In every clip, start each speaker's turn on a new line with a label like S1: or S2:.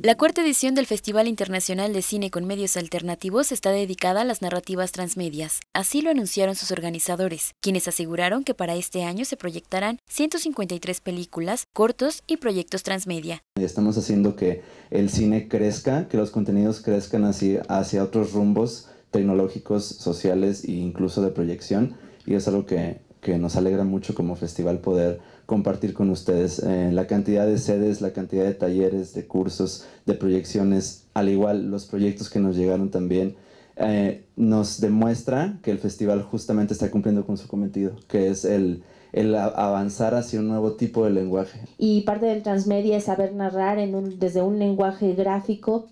S1: La cuarta edición del Festival Internacional de Cine con Medios Alternativos está dedicada a las narrativas transmedias. Así lo anunciaron sus organizadores, quienes aseguraron que para este año se proyectarán 153 películas, cortos y proyectos transmedia.
S2: Estamos haciendo que el cine crezca, que los contenidos crezcan hacia, otros rumbos tecnológicos, sociales e incluso de proyección. Y es algo que, que nos alegra mucho como festival poder compartir con ustedes eh, la cantidad de sedes, la cantidad de talleres, de cursos, de proyecciones, al igual los proyectos que nos llegaron también, eh, nos demuestra que el festival justamente está cumpliendo con su cometido, que es el, el avanzar hacia un nuevo tipo de lenguaje.
S3: Y parte del transmedia es saber narrar en un, desde un lenguaje gráfico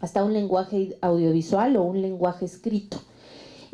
S3: hasta un lenguaje audiovisual o un lenguaje escrito.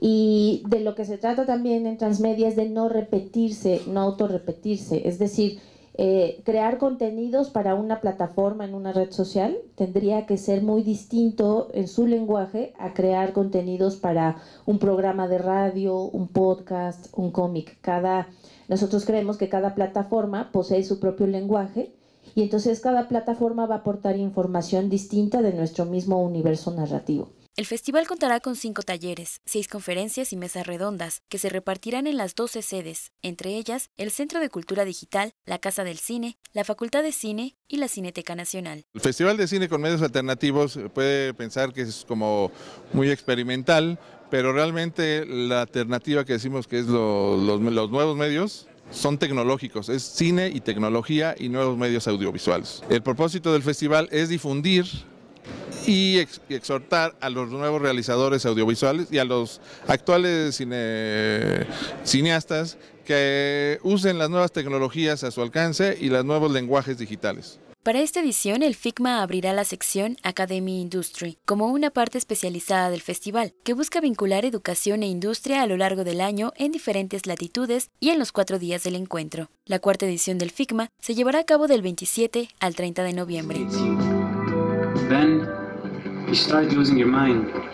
S3: Y de lo que se trata también en transmedia es de no repetirse, no autorrepetirse, es decir, eh, crear contenidos para una plataforma en una red social tendría que ser muy distinto en su lenguaje a crear contenidos para un programa de radio, un podcast, un cómic. Cada, nosotros creemos que cada plataforma posee su propio lenguaje y entonces cada plataforma va a aportar información distinta de nuestro mismo universo narrativo.
S1: El festival contará con cinco talleres, seis conferencias y mesas redondas, que se repartirán en las 12 sedes, entre ellas el Centro de Cultura Digital, la Casa del Cine, la Facultad de Cine y la Cineteca Nacional.
S4: El Festival de Cine con Medios Alternativos puede pensar que es como muy experimental, pero realmente la alternativa que decimos que es los, los nuevos medios son tecnológicos, es cine y tecnología y nuevos medios audiovisuales. El propósito del festival es difundir y, exhortar a los nuevos realizadores audiovisuales y a los actuales cineastas que usen las nuevas tecnologías a su alcance y los nuevos lenguajes digitales.
S1: Para esta edición, el FICMA abrirá la sección Academy Industry como una parte especializada del festival, que busca vincular educación e industria a lo largo del año en diferentes latitudes y en los cuatro días del encuentro. La cuarta edición del FICMA se llevará a cabo del 27 al 30 de noviembre.
S5: You start losing your mind.